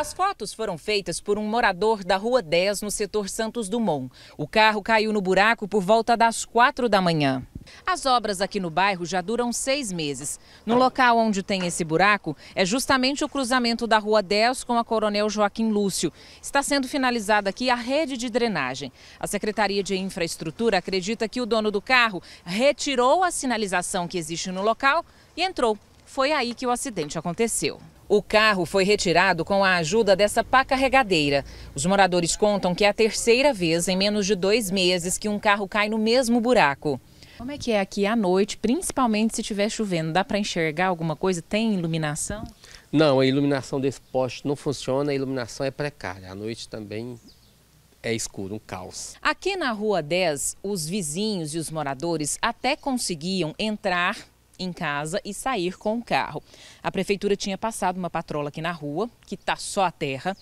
As fotos foram feitas por um morador da Rua 10, no setor Santos Dumont. O carro caiu no buraco por volta das quatro da manhã. As obras aqui no bairro já duram seis meses. No local onde tem esse buraco é justamente o cruzamento da Rua 10 com a Coronel Joaquim Lúcio. Está sendo finalizada aqui a rede de drenagem. A Secretaria de Infraestrutura acredita que o dono do carro retirou a sinalização que existe no local e entrou. Foi aí que o acidente aconteceu. O carro foi retirado com a ajuda dessa pá carregadeira. Os moradores contam que é a terceira vez em menos de dois meses que um carro cai no mesmo buraco. Como é que é aqui à noite, principalmente se estiver chovendo? Dá para enxergar alguma coisa? Tem iluminação? Não, a iluminação desse poste não funciona, a iluminação é precária. À noite também é escuro, um caos. Aqui na Rua 10, os vizinhos e os moradores até conseguiam entrar em casa e sair com o carro. A prefeitura tinha passado uma patrola aqui na rua, que está só a terra.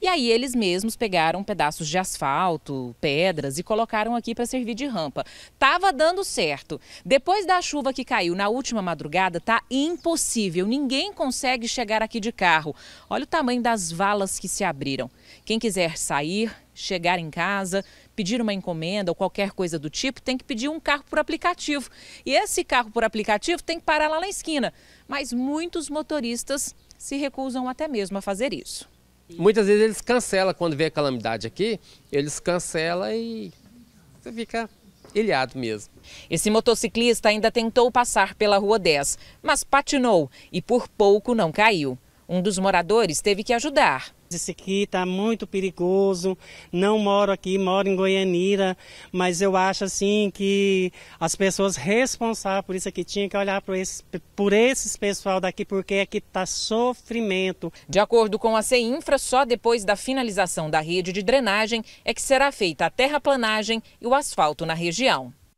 E aí eles mesmos pegaram pedaços de asfalto, pedras e colocaram aqui para servir de rampa. Tava dando certo. Depois da chuva que caiu na última madrugada, tá impossível. Ninguém consegue chegar aqui de carro. Olha o tamanho das valas que se abriram. Quem quiser sair, chegar em casa, pedir uma encomenda ou qualquer coisa do tipo, tem que pedir um carro por aplicativo. E esse carro por aplicativo tem que parar lá na esquina. Mas muitos motoristas se recusam até mesmo a fazer isso. Muitas vezes eles cancelam quando vê a calamidade aqui, eles cancelam e você fica ilhado mesmo. Esse motociclista ainda tentou passar pela Rua 10, mas patinou e por pouco não caiu. Um dos moradores teve que ajudar. Isso aqui está muito perigoso. Não moro aqui, moro em Goianira, mas eu acho assim que as pessoas responsáveis por isso aqui tinham que olhar por, esse, por esses pessoal daqui, porque aqui está sofrimento. De acordo com a CEINFRA, só depois da finalização da rede de drenagem é que será feita a terraplanagem e o asfalto na região.